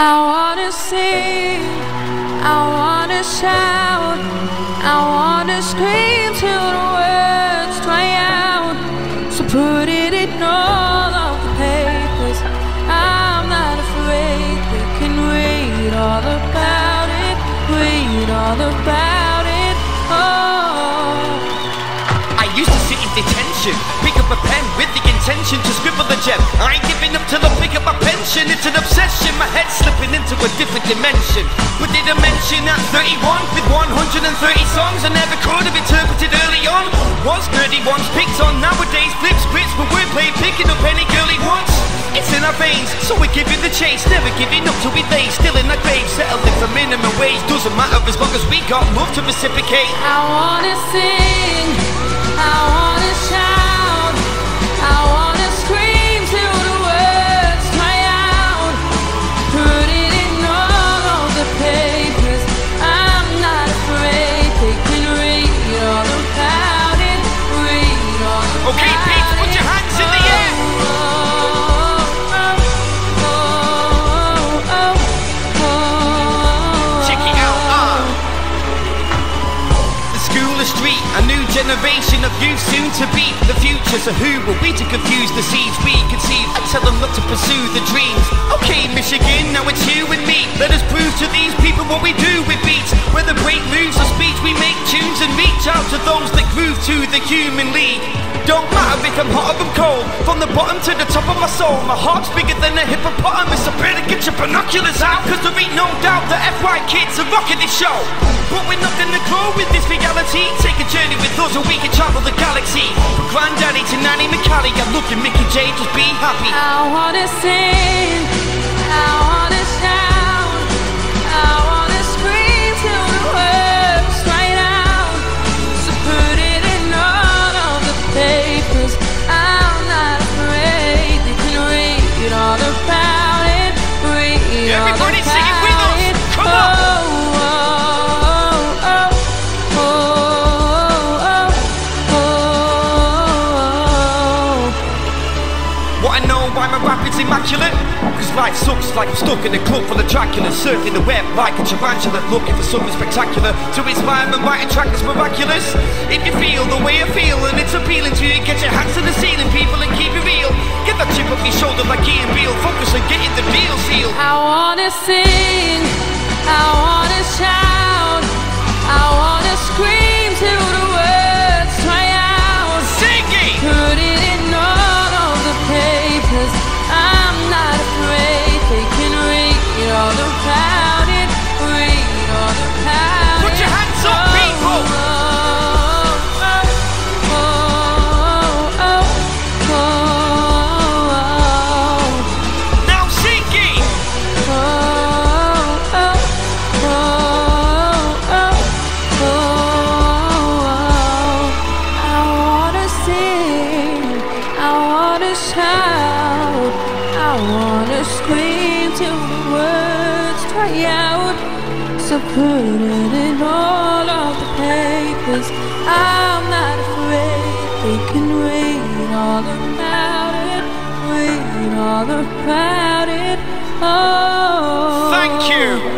I wanna sing, I wanna shout, I wanna scream till the words dry out. So put it in all of the papers. I'm not afraid, we can read all about it, read all about it. Oh. I used to sit in detention, pick up a pen with the intention to scribble a gem. I ain't giving up till I pick up my pension. It's an obsession, dimension. But did I mention at 31 with 130 songs I never could have interpreted early on? Was 30 once picked on, nowadays flip scripts for wordplay, picking up any girl he wants. It's in our veins, so we're giving the chase, never giving up till we lay still in our grave, settling for minimum wage. Doesn't matter as long as we got love to reciprocate. I wanna sing, a new generation of youth soon to be the future. So who were we to confuse the seeds we conceive? I tell them not to pursue the dreams. Okay, Misheagan, now it's you and me. Let us prove to these people what we do with beats. Whether break moves or speech, we make tunes and reach out to those that groove to the human league. Don't matter if I'm hot or I'm cold. From the bottom to the top of my soul, my heart's bigger than a hippopotamus. So better get your binoculars out, cause there ain't no doubt that FY kids are rocking this show. But we're not gonna grow with this reality. Take a us and we can travel the galaxy. From Granddaddy to Nanny McCallie, I look at Mickey J, just be happy. I wanna sing, why my rap is immaculate? Cause life sucks like I'm stuck in a club full of Dracula Surfing the web like a tarantula Looking for something spectacular. To inspire write a track that's miraculous. If you feel the way I feel and it's appealing to you. Get your hands to the ceiling people and keep it real. Get that chip off your shoulder like Ian Beale. Focus on getting the deal sealed I wanna sing, So put it in all of the papers. I'm not afraid. They can read all about it. Read all about it. Oh. Thank you!